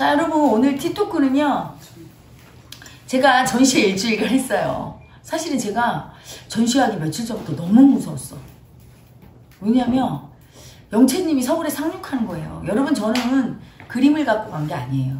자 여러분 오늘 티토크는요 제가 전시회 일주일간 했어요. 사실은 제가 전시하기 며칠 전부터 너무 무서웠어. 왜냐면 영채님이 서울에 상륙하는 거예요. 여러분 저는 그림을 갖고 간 게 아니에요.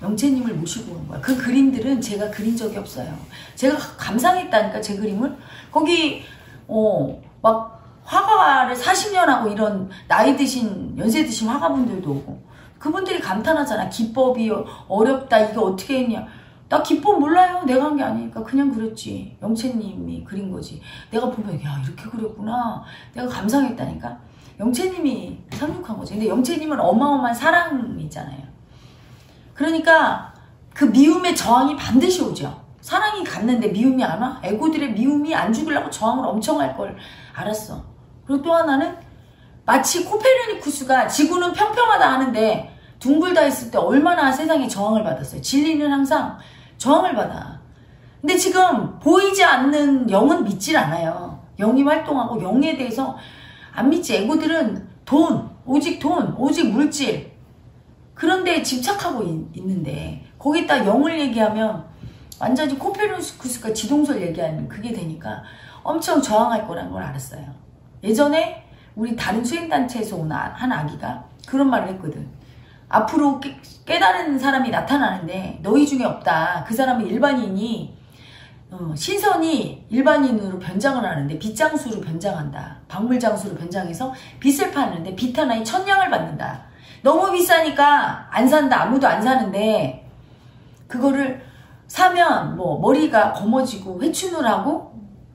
영채님을 모시고 온 거야. 그 그림들은 제가 그린 적이 없어요. 제가 감상했다니까 제 그림을. 거기 어막 화가를 40년 하고 이런 나이 드신 연세 드신 화가분들도 오고 그분들이 감탄하잖아. 기법이 어렵다. 이게 어떻게 했냐. 나 기법 몰라요. 내가 한 게 아니니까 그냥 그렸지. 영채님이 그린 거지. 내가 보면 야 이렇게 그렸구나. 내가 감상했다니까. 영채님이 상륙한 거지. 근데 영채님은 어마어마한 사랑이잖아요. 그러니까 그 미움의 저항이 반드시 오죠. 사랑이 갔는데 미움이 안 와? 애고들의 미움이 안 죽으려고 저항을 엄청 할 걸 알았어. 그리고 또 하나는 마치 코페르니쿠스가 지구는 평평하다 하는데 둥글다 했을 때 얼마나 세상에 저항을 받았어요. 진리는 항상 저항을 받아. 근데 지금 보이지 않는 영은 믿질 않아요. 영이 활동하고 영에 대해서 안 믿지. 에고들은 돈, 오직 돈, 오직 물질. 그런데 집착하고 있, 는데 거기다 영을 얘기하면 완전히 코페르니쿠스가 지동설 얘기하는 그게 되니까 엄청 저항할 거라는 걸 알았어요. 예전에 우리 다른 수행단체에서 온 한 아기가 그런 말을 했거든. 앞으로 깨, 깨달은 사람이 나타나는데 너희 중에 없다. 그 사람은 일반인이 어, 신선이 일반인으로 변장을 하는데 빚장수로 변장한다. 박물장수로 변장해서 빚을 파는데 빚 하나에 천냥을 받는다. 너무 비싸니까 안 산다. 아무도 안 사는데 그거를 사면 뭐 머리가 검어지고 회춘을 하고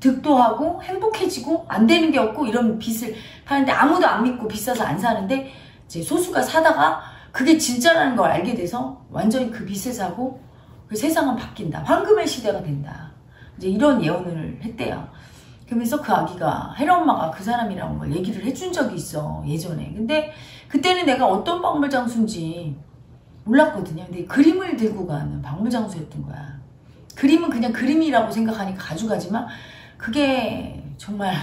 득도 하고 행복해지고 안 되는 게 없고 이런 빚을 파는데 아무도 안 믿고 비싸서 안 사는데 이제 소수가 사다가 그게 진짜라는 걸 알게 돼서 완전히 그 빚을 사고 그 세상은 바뀐다. 황금의 시대가 된다. 이제 이런 예언을 했대요. 그러면서 그 아기가 혜라 엄마가 그 사람이라는 걸 얘기를 해준 적이 있어 예전에. 근데 그때는 내가 어떤 박물장수인지 몰랐거든요. 근데 그림을 들고 가는 박물장수였던 거야. 그림은 그냥 그림이라고 생각하니까 가져가지만 그게 정말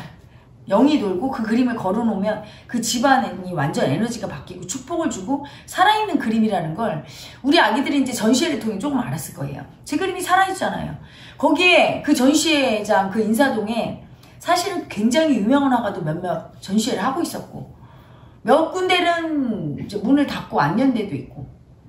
영이 돌고 그 그림을 걸어놓으면 그 집안이 완전 에너지가 바뀌고 축복을 주고 살아있는 그림이라는 걸 우리 아기들이 이제 전시회를 통해 조금 알았을 거예요. 제 그림이 살아있잖아요. 거기에 그 전시회장 그 인사동에 사실은 굉장히 유명한 화가도 몇몇 전시회를 하고 있었고 몇 군데는 이제 문을 닫고 안 연 데도 있고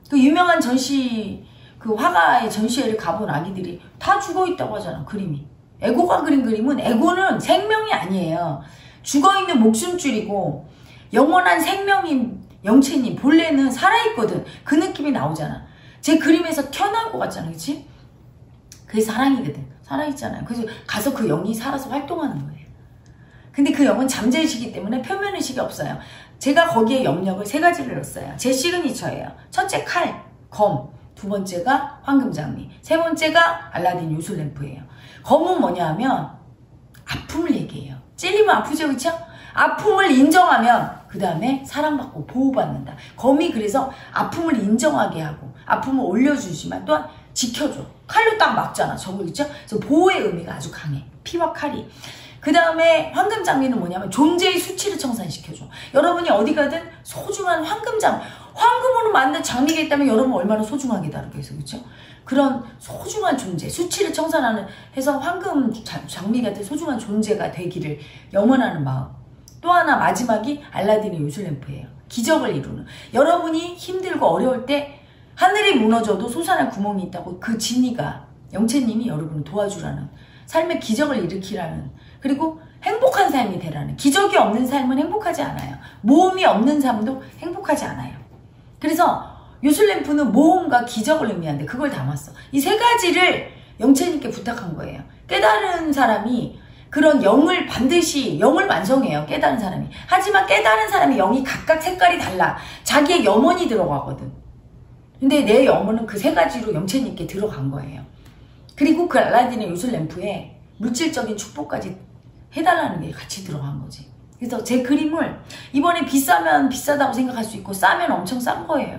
그 유명한 전시 그 화가의 전시회를 가본 아기들이 다 죽어 있다고 하잖아 그림이 에고가 그린 그림은 에고는 생명이 아니에요. 죽어있는 목숨줄이고 영원한 생명인 영채님 본래는 살아있거든. 그 느낌이 나오잖아. 제 그림에서 튀어나올 것 같잖아. 그치? 그게 사랑이거든. 살아있잖아요. 그래서 가서 그 영이 살아서 활동하는 거예요. 근데 그 영은 잠재의식이기 때문에 표면의식이 없어요. 제가 거기에 영역을 세 가지를 넣었어요. 제 시그니처예요. 첫째 칼, 검. 두 번째가 황금장미. 세 번째가 알라딘 요술램프예요. 검은 뭐냐 하면 아픔을 얘기해요. 찔리면 아프죠, 그쵸? 아픔을 인정하면 그 다음에 사랑받고 보호받는다. 검이 그래서 아픔을 인정하게 하고 아픔을 올려주지만 또한 지켜줘. 칼로 딱 막잖아. 저걸 있죠? 그래서 보호의 의미가 아주 강해. 피와 칼이. 그 다음에 황금 장미는 뭐냐면 존재의 수치를 청산시켜줘. 여러분이 어디 가든 소중한 황금 장, 황금으로 만든 장미가 있다면 여러분 얼마나 소중하게 다루겠어, 그렇죠? 그런 소중한 존재, 수치를 청산하는 해서 황금 장미 같은 소중한 존재가 되기를 염원하는 마음. 또 하나 마지막이 알라딘의 요술램프예요. 기적을 이루는. 여러분이 힘들고 어려울 때 하늘이 무너져도 솟아날 구멍이 있다고 그 진이가 영채님이 여러분을 도와주라는 삶의 기적을 일으키라는 그리고 행복한 삶이 되라는 기적이 없는 삶은 행복하지 않아요. 모험이 없는 삶도 행복하지 않아요. 그래서 요술램프는 모험과 기적을 의미하는데 그걸 담았어. 이 세 가지를 영채님께 부탁한 거예요. 깨달은 사람이 그런 영을 반드시 영을 완성해요. 깨달은 사람이. 하지만 깨달은 사람이 영이 각각 색깔이 달라. 자기의 염원이 들어가거든. 근데 내 염원은 그 세 가지로 영채님께 들어간 거예요. 그리고 그 알라딘의 요술램프에 물질적인 축복까지 해달라는 게 같이 들어간 거지. 그래서 제 그림을 이번에 비싸면 비싸다고 생각할 수 있고 싸면 엄청 싼 거예요.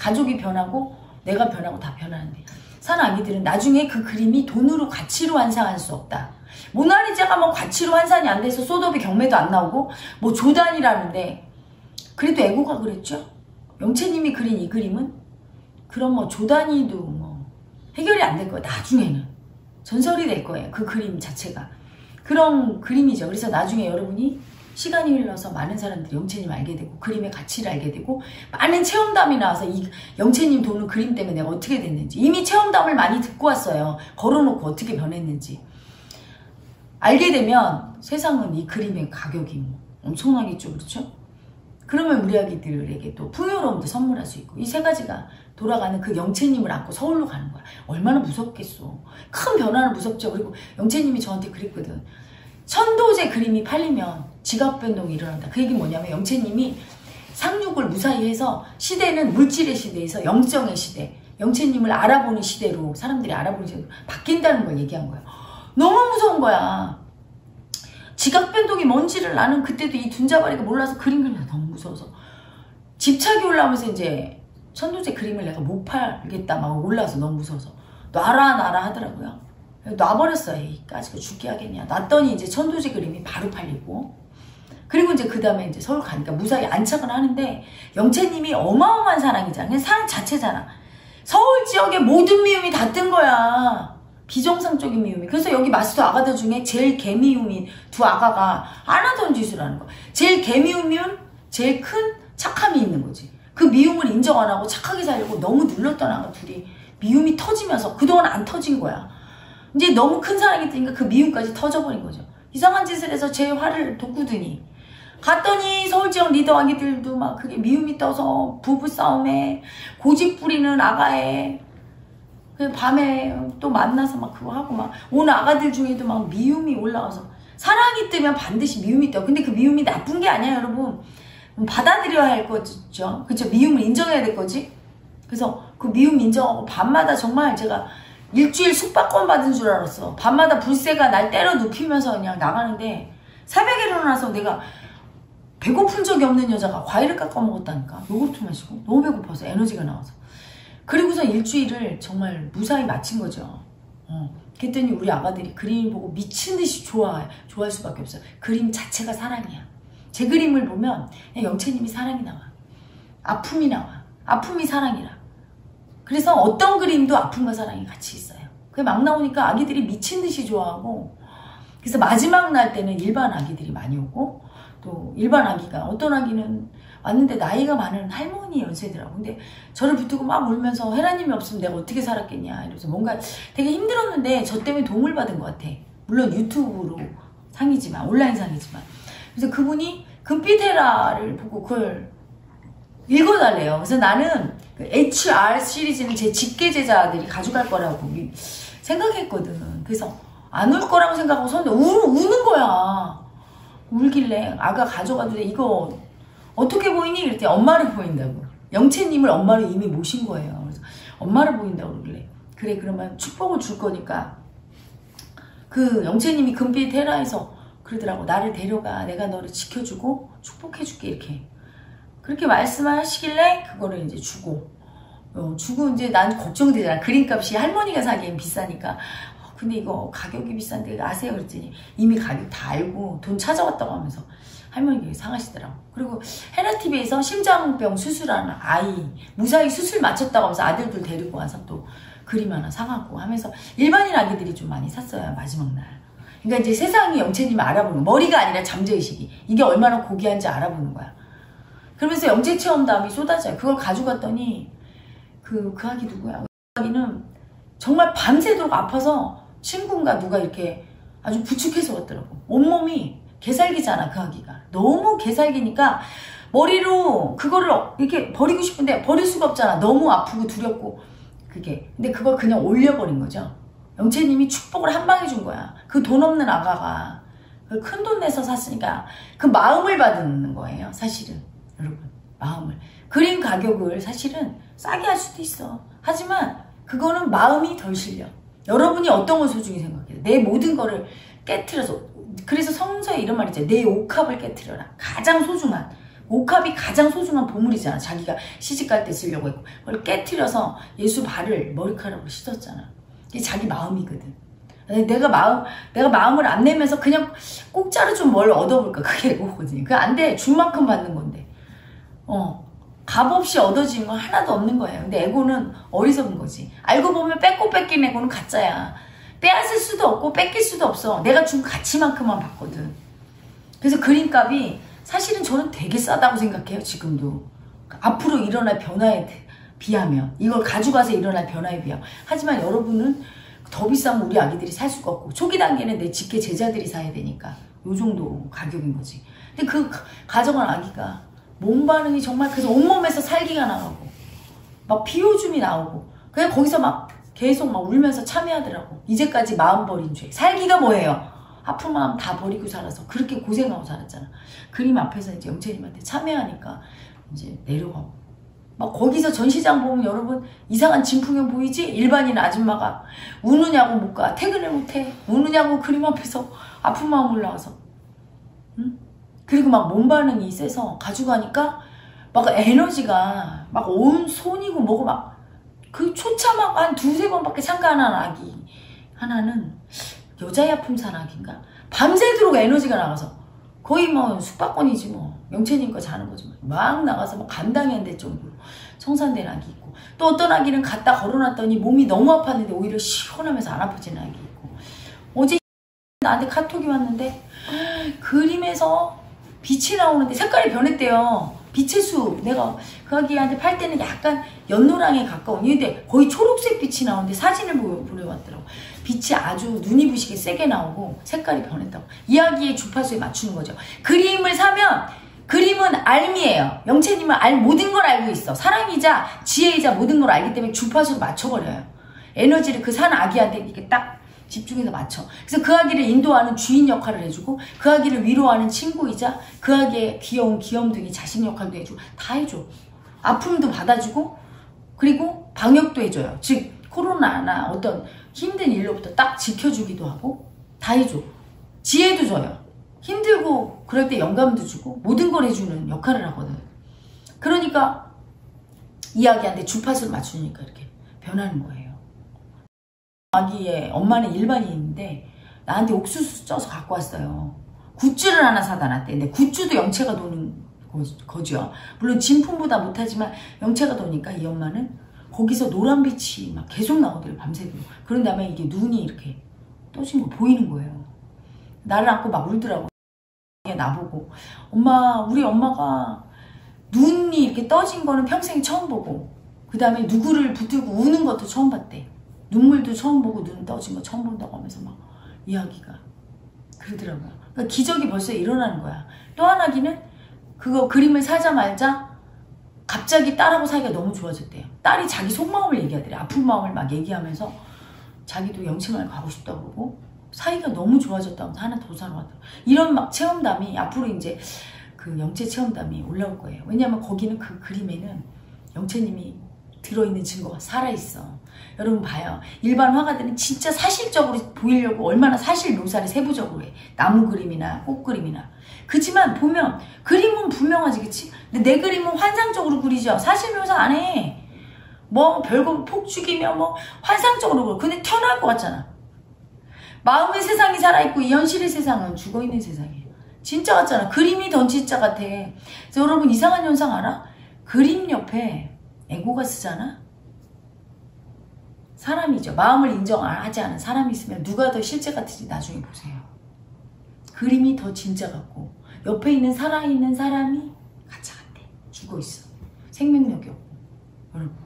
가족이 변하고 내가 변하고 다 변하는데 산 아기들은 나중에 그 그림이 돈으로 가치로 환산할 수 없다. 모나리자가 뭐 가치로 환산이 안 돼서 소도비 경매도 안 나오고 뭐 조단이라는데 그래도 애고가 그랬죠. 영채님이 그린 이 그림은 그런 뭐 조단위도 뭐 해결이 안 될 거예요. 나중에는 전설이 될 거예요. 그 그림 자체가 그런 그림이죠. 그래서 나중에 여러분이 시간이 흘러서 많은 사람들이 영채님 알게 되고 그림의 가치를 알게 되고 많은 체험담이 나와서 이 영채님 도는 그림 때문에 내가 어떻게 됐는지 이미 체험담을 많이 듣고 왔어요. 걸어놓고 어떻게 변했는지 알게 되면 세상은 이 그림의 가격이 뭐 엄청나겠죠. 그렇죠? 그러면 우리 아기들에게 또 풍요로움도 선물할 수 있고 이 세 가지가 돌아가는 그 영채님을 안고 서울로 가는 거야. 얼마나 무섭겠어. 큰 변화는 무섭죠. 그리고 영채님이 저한테 그랬거든. 천도제 그림이 팔리면 지갑 변동이 일어난다. 그 얘기 뭐냐면 영채님이 상륙을 무사히 해서 시대는 물질의 시대에서 영정의 시대, 영채님을 알아보는 시대로 사람들이 알아보는 시대로 바뀐다는 걸 얘기한 거예요. 너무 무서운 거야. 지각 변동이 뭔지를 나는 그때도 이 둔자바리가 몰라서 그림 그리면 너무 무서워서 집착이 올라오면서 이제 천도제 그림을 내가 못 팔겠다 막 올라서 너무 무서워서 놔라 놔라 하더라고요. 놔버렸어요. 까지고 죽게 하겠냐. 놨더니 이제 천도제 그림이 바로 팔리고. 그리고 이제 그 다음에 이제 서울 가니까 무사히 안착을 하는데 영채님이 어마어마한 사랑이잖아. 사랑 자체잖아. 서울 지역의 모든 미움이 다 뜬 거야. 비정상적인 미움이. 그래서 여기 마스터 아가들 중에 제일 개미움인 두 아가가 안 하던 짓을 하는 거야. 제일 개미움이면 제일 큰 착함이 있는 거지. 그 미움을 인정 안 하고 착하게 살려고 너무 눌렀던 아가 둘이 미움이 터지면서 그동안 안 터진 거야. 이제 너무 큰 사랑이 뜨니까 그 미움까지 터져버린 거죠. 이상한 짓을 해서 제 화를 돋구더니 갔더니 서울 지역 리더 아기들도 막 그게 미움이 떠서 부부 싸움에 고집 부리는 아가에 그 밤에 또 만나서 막 그거 하고 막 오는 아가들 중에도 막 미움이 올라가서 사랑이 뜨면 반드시 미움이 떠. 근데 그 미움이 나쁜 게 아니야 여러분. 받아들여야 할 거죠. 그쵸? 미움을 인정해야 될 거지. 그래서 그 미움 인정하고 밤마다 정말 제가 일주일 숙박권 받은 줄 알았어. 밤마다 불새가 날 때려 눕히면서 그냥 나가는데 새벽에 일어나서 내가 배고픈 적이 없는 여자가 과일을 깎아 먹었다니까. 요거트 마시고 너무 배고파서 에너지가 나와서. 그리고서 일주일을 정말 무사히 마친 거죠. 어. 그랬더니 우리 아가들이 그림 보고 미친 듯이 좋아, 좋아할 수밖에 없어요. 그림 자체가 사랑이야. 제 그림을 보면 영채님이 사랑이 나와. 아픔이 나와. 아픔이 사랑이라. 그래서 어떤 그림도 아픔과 사랑이 같이 있어요. 그게 막 나오니까 아기들이 미친 듯이 좋아하고 그래서 마지막 날 때는 일반 아기들이 많이 오고 또 일반 아기가 어떤 아기는 왔는데 나이가 많은 할머니 연세더라고. 근데 저를 붙들고 막 울면서 헤라님이 없으면 내가 어떻게 살았겠냐 이러면서 뭔가 되게 힘들었는데 저 때문에 도움을 받은 것 같아. 물론 유튜브로 상이지만 온라인 상이지만 그래서 그분이 금피테라를 보고 그걸 읽어달래요. 그래서 나는 그 HR 시리즈는 제 직계 제자들이 가져갈 거라고 생각했거든. 그래서 안 울 거라고 생각하고 섰는데 우, 우는 거야. 울길래 아가 가져가도 돼. 이거 어떻게 보이니? 이랬더니 엄마를 보인다고. 영채님을 엄마로 이미 모신 거예요. 그래서 엄마를 보인다고 그러길래 그래 그러면 축복을 줄 거니까 그 영채님이 금빛 테라에서 그러더라고 나를 데려가 내가 너를 지켜주고 축복해줄게 이렇게 그렇게 말씀하시길래 그거를 이제 주고 어, 주고 이제 난 걱정되잖아 그림값이 할머니가 사기엔 비싸니까 어, 근데 이거 가격이 비싼데 아세요 그랬더니 이미 가격 다 알고 돈 찾아왔다고 하면서 할머니가 상하시더라고 그리고 헤라TV에서 심장병 수술하는 아이 무사히 수술 마쳤다고 하면서 아들들 데리고 와서 또 그림 하나 사갖고 하면서 일반인 아기들이 좀 많이 샀어요 마지막 날 그러니까 이제 세상이 영채님을 알아보는 머리가 아니라 잠재의식이 이게 얼마나 고귀한지 알아보는 거야. 그러면서 영재 체험담이 쏟아져요. 그걸 가져갔더니 그, 그 아기 누구야? 그 아기는 정말 밤새도록 아파서 친구인가 누가 이렇게 아주 부축해서 왔더라고. 온몸이 개살기잖아, 그 아기가. 너무 개살기니까 머리로 그거를 이렇게 버리고 싶은데 버릴 수가 없잖아. 너무 아프고 두렵고. 그게. 근데 그걸 그냥 올려버린 거죠. 영채님이 축복을 한 방에 준 거야. 그 돈 없는 아가가 그큰돈 내서 샀으니까 그 마음을 받는 거예요. 사실은 여러분 마음을 그림 가격을 사실은 싸게 할 수도 있어. 하지만 그거는 마음이 덜 실려. 여러분이 어떤 걸 소중히 생각해요? 내 모든 거를 깨트려서 그래서 성서에 이런 말이 있잖아요. 내 옥합을 깨트려라. 가장 소중한 옥합이 가장 소중한 보물이잖아. 자기가 시집갈 때 쓰려고 했고 그걸 깨트려서 예수 발을 머리카락으로 씻었잖아. 이게 자기 마음이거든. 내가 마음, 내가 마음을 안 내면서 그냥 공짜로 좀 뭘 얻어볼까. 그게 그거거든요. 그안 돼. 줄 만큼 받는 건데. 어. 값 없이 얻어지는 건 하나도 없는 거예요. 근데 에고는 어리석은 거지. 알고 보면 뺏고 뺏긴 에고는 가짜야. 빼앗을 수도 없고 뺏길 수도 없어. 내가 준 가치만큼만 받거든. 그래서 그림값이 사실은 저는 되게 싸다고 생각해요. 지금도. 앞으로 일어날 변화에 비하면 이걸 가져가서 일어날 변화에 비하면 하지만 여러분은 더 비싸면 우리 아기들이 살 수가 없고 초기 단계는 내 직계 제자들이 사야 되니까 요 정도 가격인 거지. 근데 그 가정한 아기가 몸 반응이 정말 그래서 온몸에서 살기가 나가고 막 피오줌이 나오고 그냥 거기서 막 계속 막 울면서 참여하더라고. 이제까지 마음 버린 죄. 살기가 뭐예요? 아픈 마음 다 버리고 살아서 그렇게 고생하고 살았잖아. 그림 앞에서 이제 영채님한테 참여하니까 이제 내려가고. 막 거기서 전시장 보면 여러분 이상한 진풍경 보이지? 일반인 아줌마가 우느냐고 못 가. 퇴근을 못 해. 우느냐고 그림 앞에서 아픈 마음 올라와서. 응? 그리고 막 몸 반응이 세서 가져가니까 막 에너지가 막 온 손이고 뭐고 막 그 초차막 한 두세 번밖에 참가 안 한 아기 하나는 여자야 품산 아기인가? 밤새도록 에너지가 나가서 거의 뭐 숙박권이지 뭐 영채님 거 자는 거지 뭐. 막 나가서 안될 정도로 청산된 아기 있고 또 어떤 아기는 갖다 걸어놨더니 몸이 너무 아팠는데 오히려 시원하면서 안 아파지는 아기 있고 어제 나한테 카톡이 왔는데 그림에서 빛이 나오는데 색깔이 변했대요. 빛의 수. 내가 그 아기한테 팔 때는 약간 연노랑에 가까운. 근데 거의 초록색 빛이 나오는데 사진을 보내왔더라고. 빛이 아주 눈이 부시게 세게 나오고 색깔이 변했다고. 이야기의 주파수에 맞추는 거죠. 그림을 사면 그림은 알미예요. 영채님은 알 모든 걸 알고 있어. 사랑이자 지혜이자 모든 걸 알기 때문에 주파수를 맞춰버려요. 에너지를 그 산 아기한테 이렇게 딱 집중해서 맞춰. 그래서 그 아기를 인도하는 주인 역할을 해주고 그 아기를 위로하는 친구이자 그 아기의 귀여운 귀염둥이 자식 역할도 해주고 다 해줘. 아픔도 받아주고 그리고 방역도 해줘요. 즉 코로나나 어떤 힘든 일로부터 딱 지켜주기도 하고 다 해줘. 지혜도 줘요. 힘들고 그럴 때 영감도 주고 모든 걸 해주는 역할을 하거든. 그러니까 이야기한테 주파수를 맞추니까 이렇게 변하는 거예요. 아기의 엄마는 일반인인데 나한테 옥수수 쪄서 갖고 왔어요. 굿즈를 하나 사다 놨대. 근데 굿즈도 영체가 도는 거 죠. 물론 진품보다 못하지만 영체가 도니까 이 엄마는 거기서 노란빛이 막 계속 나오더래요. 밤새도. 그런 다음에 이게 눈이 이렇게 떠진 거 보이는 거예요. 나를 안고 막 울더라고. 나보고 엄마 우리 엄마가 눈이 이렇게 떠진 거는 평생 처음 보고 그 다음에 누구를 붙들고 우는 것도 처음 봤대. 눈물도 처음 보고 눈 떠진 거 처음 본다고 하면서 막 이야기가 그러더라고요. 그러니까 기적이 벌써 일어나는 거야. 또 하나기는 그거 그림을 사자 말자 갑자기 딸하고 사이가 너무 좋아졌대요. 딸이 자기 속마음을 얘기하더래. 아픈 마음을 막 얘기하면서 자기도 영치만 가고 싶다고 그러고 사이가 너무 좋아졌다고 하나 더 사러 왔다. 이런 막 체험담이 앞으로 이제 그 영체 체험담이 올라올 거예요. 왜냐하면 거기는 그 그림에는 영체님이 들어있는 증거가 살아있어. 여러분 봐요. 일반 화가들은 진짜 사실적으로 보이려고 얼마나 사실 묘사를 세부적으로 해. 나무 그림이나 꽃 그림이나. 그지만 보면 그림은 분명하지 그치? 근데 내 그림은 환상적으로 그리죠. 사실 묘사 안 해. 뭐 별거 폭죽이며 뭐 환상적으로 그려. 근데 튀어나올 것 같잖아. 마음의 세상이 살아있고 이 현실의 세상은 죽어있는 세상이에요. 진짜 같잖아. 그림이 더 진짜 같아. 그래서 여러분 이상한 현상 알아? 그림 옆에 에고가 쓰잖아? 사람이죠. 마음을 인정하지 않은 사람이 있으면 누가 더 실제 같은지 나중에 보세요. 그림이 더 진짜 같고 옆에 있는 살아있는 사람이 가짜 같아. 죽어있어. 생명력이 없고. 여러분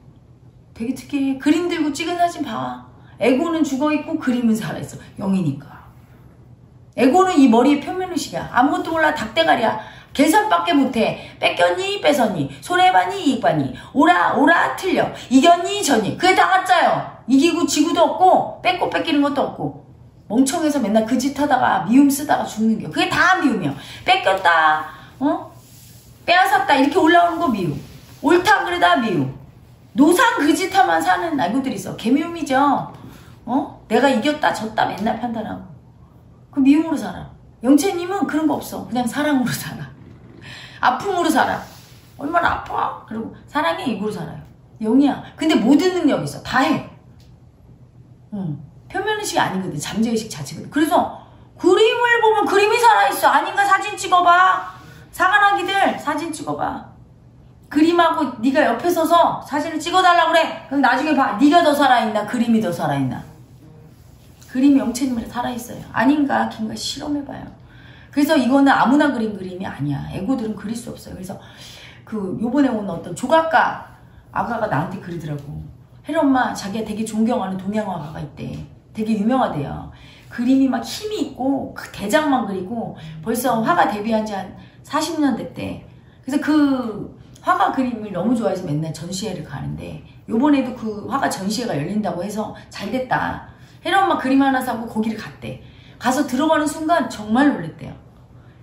되게 특이해. 그림 들고 찍은 사진 봐. 에고는 죽어있고 그림은 살아있어. 영이니까. 에고는 이 머리의 표면의식이야. 아무것도 몰라 닭대가리야. 계산밖에 못해. 뺏겼니? 뺏었니? 손해봤니? 이익봤니? 오라 오라 틀려. 이겼니? 졌니? 그게 다 가짜요. 이기고 지구도 없고 뺏고 뺏기는 것도 없고 멍청해서 맨날 그 짓 하다가 미움 쓰다가 죽는 게 그게 다 미움이야. 뺏겼다. 어? 빼앗았다. 이렇게 올라오는 거 미움. 옳다 그러다 미움. 노상 그 짓 하면 사는 날고들이 있어. 개미움이죠. 어? 내가 이겼다 졌다 맨날 판단하고. 그 미움으로 살아. 영채님은 그런 거 없어. 그냥 사랑으로 살아. 아픔으로 살아. 얼마나 아파? 그리고 사랑해 입으로 살아요. 영이야. 근데 모든 능력이 있어. 다 해. 응. 표면의식이 아니거든. 잠재의식 자체거든. 그래서 그림을 보면 그림이 살아있어. 아닌가 사진 찍어봐. 사관아기들 사진 찍어봐. 그림하고 네가 옆에 서서 사진을 찍어달라 그래. 그럼 나중에 봐. 네가 더 살아있나 그림이 더 살아있나. 그림이 영채님이 살아있어요. 아닌가 긴가 실험해봐요. 그래서 이거는 아무나 그린 그림이 아니야. 에고들은 그릴 수 없어요. 그래서 그 요번에 온 어떤 조각가 아가가 나한테 그러더라고. 혜리 엄마 자기가 되게 존경하는 동양 화가가 있대. 되게 유명하대요. 그림이 막 힘이 있고 그 대장만 그리고 벌써 화가 데뷔한 지 한 40년 됐대. 그래서 그 화가 그림을 너무 좋아해서 맨날 전시회를 가는데 요번에도 그 화가 전시회가 열린다고 해서 잘 됐다. 혜리 엄마 그림 하나 사고 거기를 갔대. 가서 들어가는 순간 정말 놀랬대요.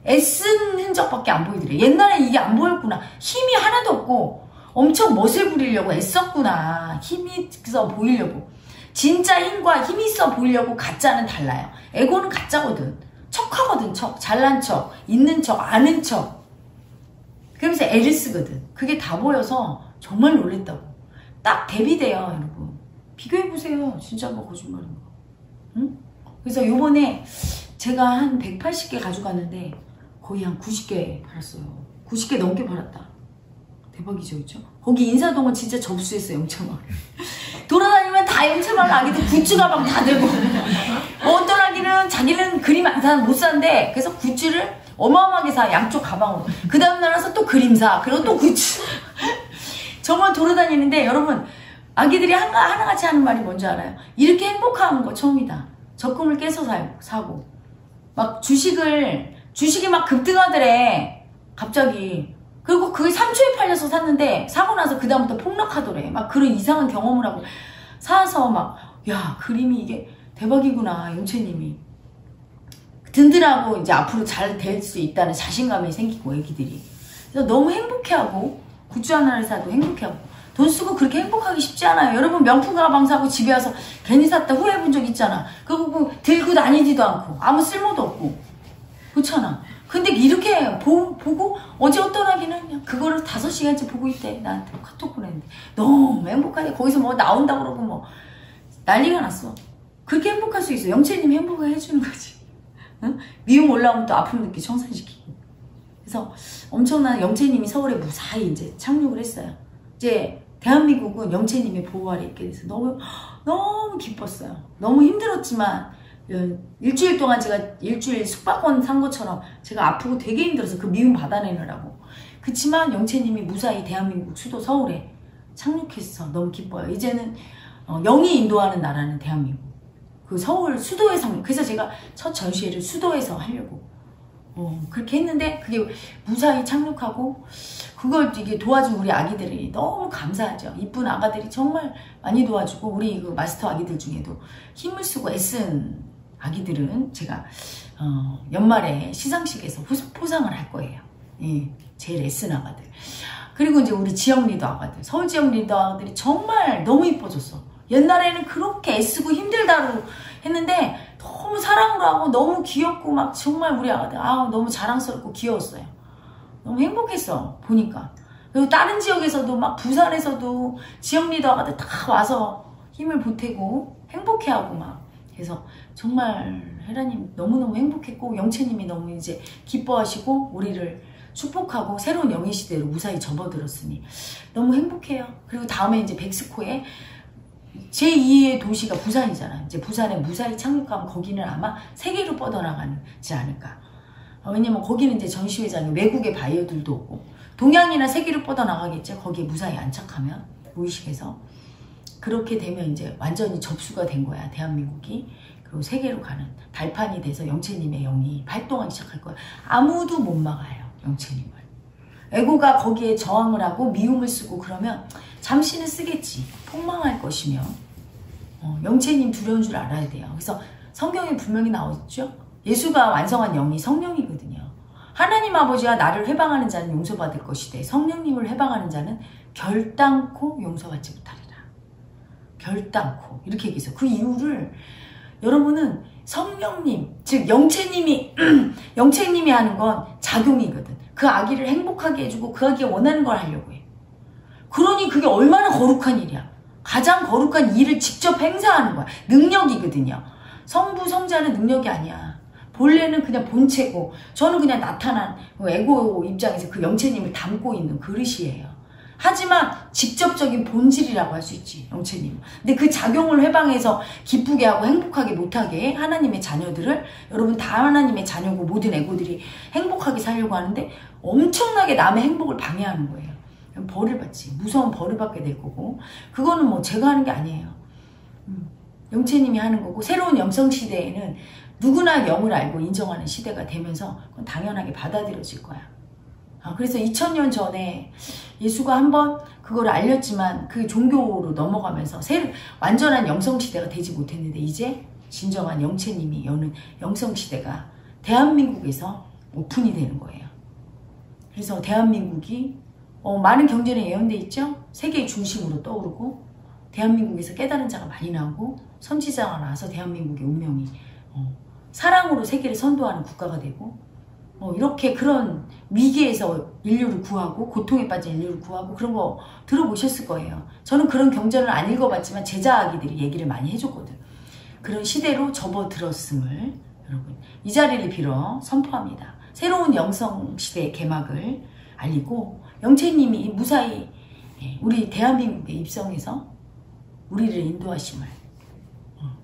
애쓴 흔적밖에 안 보이더래. 옛날에 이게 안 보였구나. 힘이 하나도 없고 엄청 멋을 부리려고 애썼구나. 힘이 있어 보이려고. 진짜 힘과 힘이 있어 보이려고 가짜는 달라요. 에고는 가짜거든. 척하거든, 척. 잘난 척, 있는 척, 아는 척. 그러면서 애를 쓰거든. 그게 다 보여서 정말 놀랬다고. 딱 대비돼요, 여러분. 비교해보세요. 진짜 뭐 거짓말인 거. 응? 그래서 요번에 제가 한 180개 가져갔는데 거의 한 90개 팔았어요. 90개 넘게 팔았다. 대박이죠, 그죠? 거기 인사동은 진짜 접수했어요, 영차마. 돌아다니면 다 영차마 아기들 굿즈 가방 다 들고. 뭐 어떤 아기는 자기는 그림 안 사, 못 산대. 그래서 굿즈를 어마어마하게 사, 양쪽 가방으로. 그 다음날 와서 또 그림 사, 그리고 또 굿즈. 정말 돌아다니는데 여러분, 아기들이 하나, 하나같이 하는 말이 뭔지 알아요? 이렇게 행복한 거 처음이다. 적금을 깨서 사고. 막 주식을, 주식이 막 급등하더래. 갑자기. 그리고 그게 3초에 팔려서 샀는데 사고 나서 그다음부터 폭락하더래. 막 그런 이상한 경험을 하고 사서 막, 야, 그림이 이게 대박이구나, 용채님이. 든든하고 이제 앞으로 잘 될 수 있다는 자신감이 생기고, 애기들이. 그래서 너무 행복해하고, 굿즈 하나를 사도 행복해하고, 돈 쓰고 그렇게 행복하기 쉽지 않아요. 여러분 명품 가방 사고 집에 와서 괜히 샀다 후회해본 적 있잖아. 그거 뭐 들고 다니지도 않고, 아무 쓸모도 없고. 그렇잖아. 근데 이렇게 보, 고 어제 어떤 아기는 그거를 다섯 시간째 보고 있대. 나한테 카톡 보냈는데 너무 행복하대. 거기서 뭐 나온다 그러고 뭐 난리가 났어. 그렇게 행복할 수 있어. 영채님이 행복을 해주는 거지. 응? 미용 올라오면 또 아픔 느끼 청산시키고. 그래서 엄청난 영채님이 서울에 무사히 이제 착륙을 했어요. 이제 대한민국은 영채님의 보호 아래 있게 돼서 너무 너무 기뻤어요. 너무 힘들었지만 일주일 동안 제가 일주일 숙박권 산 것처럼 제가 아프고 되게 힘들어서 그 미움 받아내느라고. 그치만 영채님이 무사히 대한민국 수도 서울에 착륙했어. 너무 기뻐요. 이제는 어, 영이 인도하는 나라는 대한민국. 그 서울 수도에 상 그래서 제가 첫 전시회를 수도에서 하려고 어, 그렇게 했는데 그게 무사히 착륙하고 그걸 이게 도와준 우리 아기들이 너무 감사하죠. 이쁜 아가들이 정말 많이 도와주고 우리 그 마스터 아기들 중에도 힘을 쓰고 애쓴 아기들은 제가 어, 연말에 시상식에서 포상을 할 거예요. 예, 제일 애쓴 아가들. 그리고 이제 우리 지역 리더 아가들, 서울 지역 리더 아가들이 정말 너무 이뻐졌어. 옛날에는 그렇게 애쓰고 힘들다고 했는데 너무 사랑을 하고 너무 귀엽고 막 정말 우리 아가들 아 너무 자랑스럽고 귀여웠어요. 너무 행복했어 보니까. 그리고 다른 지역에서도 막 부산에서도 지역 리더 아가들 다 와서 힘을 보태고 행복해하고 막 그래서 정말 헤라님 너무너무 행복했고 영채님이 너무 이제 기뻐하시고 우리를 축복하고 새로운 영의 시대로 무사히 접어들었으니 너무 행복해요. 그리고 다음에 이제 백스코에 제2의 도시가 부산이잖아. 이제 부산에 무사히 착륙하면 거기는 아마 세계로 뻗어나가지 않을까. 어, 왜냐면 거기는 이제 전시회장에 외국의 바이어들도 오고 동양이나 세계로 뻗어나가겠죠. 거기에 무사히 안착하면 무의식에서 그렇게 되면 이제 완전히 접수가 된 거야 대한민국이. 그리고 세계로 가는 발판이 돼서 영채님의 영이 활동하기 시작할 거야. 아무도 못 막아요 영채님을. 에고가 거기에 저항을 하고 미움을 쓰고 그러면 잠시는 쓰겠지. 폭망할 것이며. 어, 영채님 두려운 줄 알아야 돼요. 그래서 성경에 분명히 나오죠? 예수가 완성한 영이 성령이거든요. 하나님 아버지가 나를 해방하는 자는 용서받을 것이되 성령님을 해방하는 자는 결단코 용서받지 못하리라 결단코 이렇게 얘기해서 그 이유를 여러분은 성령님 즉 영채님이 영채님이 하는 건 작용이거든. 그 아기를 행복하게 해주고 그 아기가 원하는 걸 하려고 해. 그러니 그게 얼마나 거룩한 일이야. 가장 거룩한 일을 직접 행사하는 거야. 능력이거든요. 성부 성자는 능력이 아니야. 본래는 그냥 본체고 저는 그냥 나타난 그 에고 입장에서 그 영채님을 담고 있는 그릇이에요 하지만 직접적인 본질이라고 할 수 있지 영채님. 근데 그 작용을 해방해서 기쁘게 하고 행복하게 못하게 하나님의 자녀들을 여러분 다 하나님의 자녀고 모든 애고들이 행복하게 살려고 하는데 엄청나게 남의 행복을 방해하는 거예요. 벌을 받지 무서운 벌을 받게 될 거고 그거는 뭐 제가 하는 게 아니에요. 음, 영채님이 하는 거고 새로운 영성 시대에는 누구나 영을 알고 인정하는 시대가 되면서 당연하게 받아들여질 거야. 아, 그래서 2000년 전에 예수가 한번 그걸 알렸지만 그 종교로 넘어가면서 새, 완전한 영성시대가 되지 못했는데 이제 진정한 영체님이 여는 영성시대가 대한민국에서 오픈이 되는 거예요. 그래서 대한민국이 어, 많은 경전에 예언돼 있죠? 세계의 중심으로 떠오르고 대한민국에서 깨달은 자가 많이 나오고 선지자가 나와서 대한민국의 운명이 어, 사랑으로 세계를 선도하는 국가가 되고 뭐 이렇게 그런 위기에서 인류를 구하고 고통에 빠진 인류를 구하고 그런 거 들어보셨을 거예요. 저는 그런 경전을 안 읽어봤지만 제자 아기들이 얘기를 많이 해줬거든. 그런 시대로 접어들었음을 여러분 이 자리를 빌어 선포합니다. 새로운 영성 시대의 개막을 알리고 영채님이 무사히 예, 우리 대한민국에 입성해서 우리를 인도하심을 어,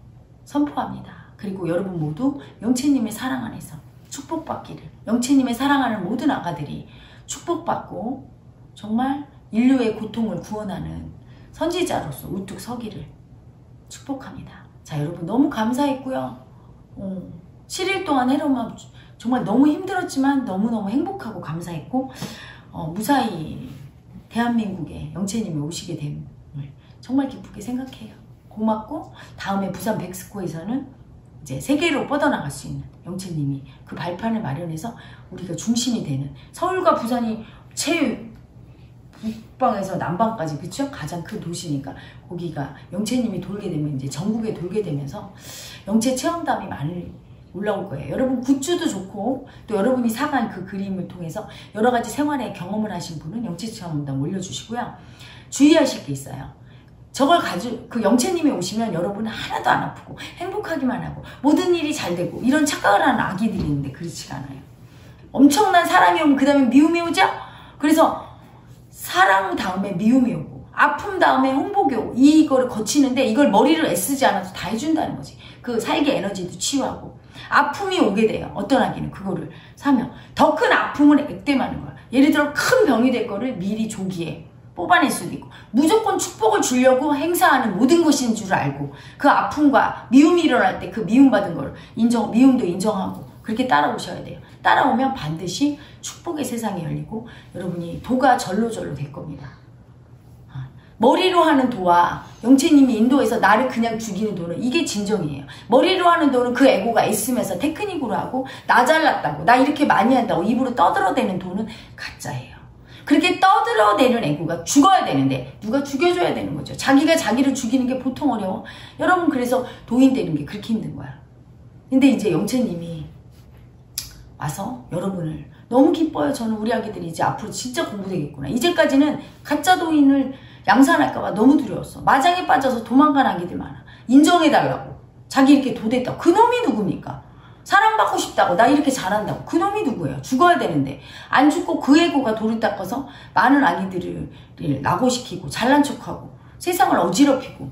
선포합니다. 그리고 여러분 모두 영채님의 사랑 안에서 축복받기를 영채님의 사랑하는 모든 아가들이 축복받고 정말 인류의 고통을 구원하는 선지자로서 우뚝 서기를 축복합니다. 자 여러분 너무 감사했고요. 어, 7일 동안 해로만 정말 너무 힘들었지만 너무너무 행복하고 감사했고 어, 무사히 대한민국에 영채님이 오시게 됨을 정말 기쁘게 생각해요. 고맙고 다음에 부산 백스코에서는 이제 세계로 뻗어나갈 수 있는 영채님이 그 발판을 마련해서 우리가 중심이 되는 서울과 부산이 최 북방에서 남방까지 그쵸? 가장 큰 도시니까 거기가 영채님이 돌게 되면 이제 전국에 돌게 되면서 영채 체험담이 많이 올라올 거예요. 여러분 굿즈도 좋고 또 여러분이 사간 그 그림을 통해서 여러 가지 생활의 경험을 하신 분은 영채 체험담 올려주시고요. 주의하실 게 있어요. 저걸 가지고 그 영채님이 오시면 여러분은 하나도 안 아프고 행복하기만 하고 모든 일이 잘 되고 이런 착각을 하는 아기들이 있는데 그렇지가 않아요. 엄청난 사랑이 오면 그 다음에 미움이 오죠? 그래서 사랑 다음에 미움이 오고 아픔 다음에 홍복이 오고 이거를 거치는데 이걸 머리를 애쓰지 않아도 다 해준다는 거지. 그 살기 에너지도 치유하고 아픔이 오게 돼요. 어떤 아기는 그거를 사면 더 큰 아픔을 액땜하는 거야. 예를 들어 큰 병이 될 거를 미리 조기에 뽑아낼 수도 있고 무조건 축복을 주려고 행사하는 모든 것인 줄 알고 그 아픔과 미움이 일어날 때 그 미움받은 걸 인정 미움도 인정하고 그렇게 따라오셔야 돼요. 따라오면 반드시 축복의 세상이 열리고 여러분이 도가 절로절로 될 겁니다. 아, 머리로 하는 도와 영채님이 인도에서 나를 그냥 죽이는 도는 이게 진정이에요. 머리로 하는 도는 그 에고가 있으면서 테크닉으로 하고 나 잘났다고 나 이렇게 많이 한다고 입으로 떠들어대는 도는 가짜예요. 그렇게 떠들어대는 애고가 죽어야 되는데 누가 죽여줘야 되는 거죠. 자기가 자기를 죽이는 게 보통 어려워. 여러분 그래서 도인 되는 게 그렇게 힘든 거야. 근데 이제 영채님이 와서 여러분을 너무 기뻐요. 저는 우리 아기들이 이제 앞으로 진짜 공부되겠구나. 이제까지는 가짜 도인을 양산할까봐 너무 두려웠어. 마장에 빠져서 도망간 아기들 많아. 인정해달라고. 자기 이렇게 도됐다고. 그놈이 누굽니까? 사랑받고 싶다고 나 이렇게 잘한다고. 그놈이 누구예요? 죽어야 되는데. 안 죽고 그 애고가 돌을 닦아서 많은 아기들을 낙오시키고 잘난 척하고 세상을 어지럽히고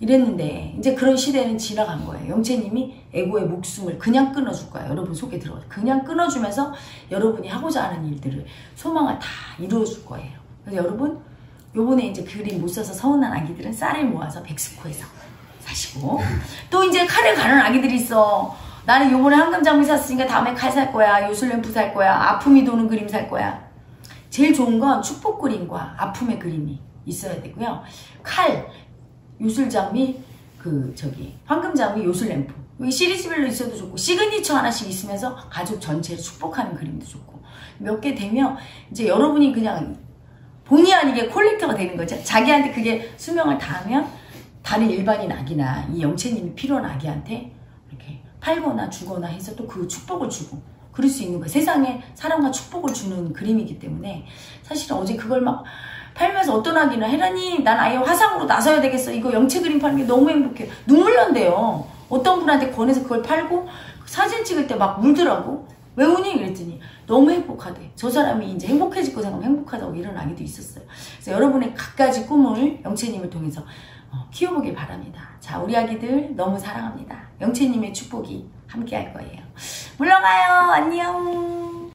이랬는데 이제 그런 시대는 지나간 거예요. 영채님이 애고의 목숨을 그냥 끊어줄 거야. 여러분 속에 들어가 그냥 끊어주면서 여러분이 하고자 하는 일들을 소망을 다 이루어줄 거예요. 그래서 여러분 요번에 이제 그림 못 써서 서운한 아기들은 쌀을 모아서 백스코에서 사시고 또 이제 칼을 가는 아기들이 있어 나는 요번에 황금장미 샀으니까 다음에 칼 살 거야. 요술램프 살 거야. 아픔이 도는 그림 살 거야. 제일 좋은 건 축복 그림과 아픔의 그림이 있어야 되고요. 칼, 요술장미, 그 저기 황금장미, 요술램프. 시리즈별로 있어도 좋고 시그니처 하나씩 있으면서 가족 전체를 축복하는 그림도 좋고 몇 개 되면 이제 여러분이 그냥 본의 아니게 콜렉터가 되는 거죠. 자기한테 그게 수명을 다하면 다른 일반인 아기나 이 영체님이 필요한 아기한테 팔거나 주거나 해서 또 그 축복을 주고 그럴 수 있는 거예요. 세상에 사랑과 축복을 주는 그림이기 때문에 사실은 어제 그걸 막 팔면서 어떤 아기는 혜란이 난 아예 화상으로 나서야 되겠어. 이거 영체 그림 파는 게 너무 행복해. 눈물 난대요. 어떤 분한테 권해서 그걸 팔고 사진 찍을 때 막 울더라고. 왜 우니? 그랬더니 너무 행복하대. 저 사람이 이제 행복해질 거 생각하면 행복하다고 이런 아기도 있었어요. 그래서 여러분의 갖가지 꿈을 영채님을 통해서 어, 키워보길 바랍니다. 자, 우리 아기들 너무 사랑합니다. 영채님의 축복이 함께 할 거예요. 물러가요. 안녕.